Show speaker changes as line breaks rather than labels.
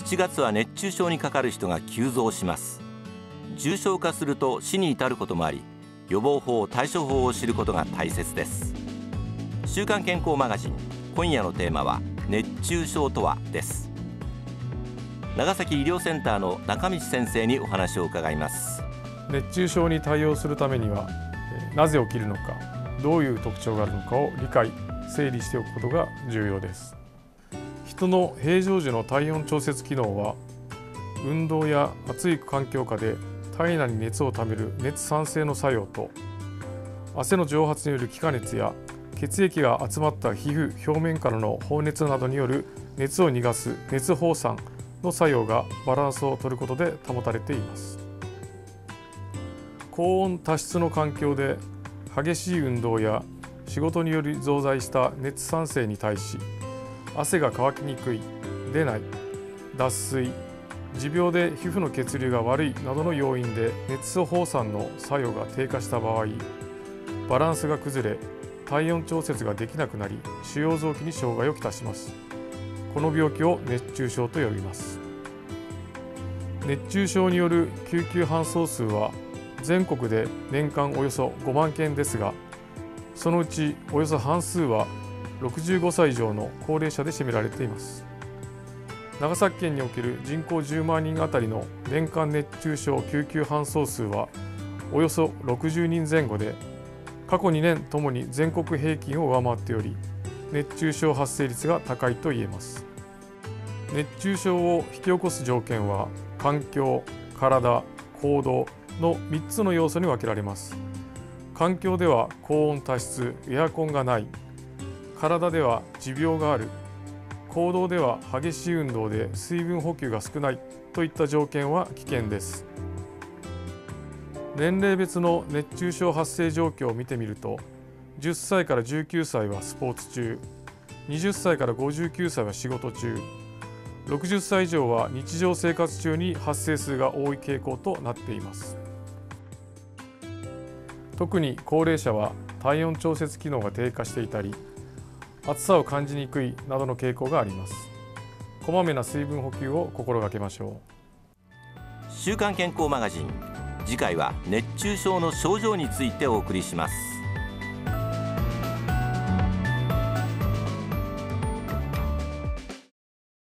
7月は熱中症にかかる人が急増します。重症化すると死に至ることもあり予防法対処法を知ることが大切です。週刊健康マガジン今夜のテーマは熱中症とはです。長崎医療センターの中道先生にお話を伺います。
熱中症に対応するためにはなぜ起きるのかどういう特徴があるのかを理解整理しておくことが重要です。人の平常時の体温調節機能は運動や暑い環境下で体内に熱をためる熱産生の作用と汗の蒸発による気化熱や血液が集まった皮膚表面からの放熱などによる熱を逃がす熱放散の作用がバランスを取ることで保たれています。高温多湿の環境で激しい運動や仕事により増大した熱産生に対し汗が乾きにくい出ない。脱水。持病で皮膚の血流が悪いなどの要因で熱素放散の作用が低下した場合バランスが崩れ体温調節ができなくなり主要臓器に障害をきたします。この病気を熱中症と呼びます。熱中症による救急搬送数は全国で年間およそ5万件ですがそのうちおよそ半数は65歳以上の高齢者で占められています。長崎県における人口10万人あたりの年間熱中症救急搬送数はおよそ60人前後で過去2年ともに全国平均を上回っており熱中症発生率が高いと言えます。熱中症を引き起こす条件は環境、体、行動の3つの要素に分けられます。環境では高温多湿エアコンがない体では持病がある。行動では激しい運動で水分補給が少ない。といった条件は危険です。年齢別の熱中症発生状況を見てみると10歳から19歳はスポーツ中。20歳から59歳は仕事中。60歳以上は日常生活中に発生数が多い傾向となっています。特に高齢者は体温調節機能が低下していたり暑さを感じにくいなどの傾向があります。こまめな水分補給を心がけましょ
う。週刊健康マガジン。次回は熱中症の症状についてお送りします。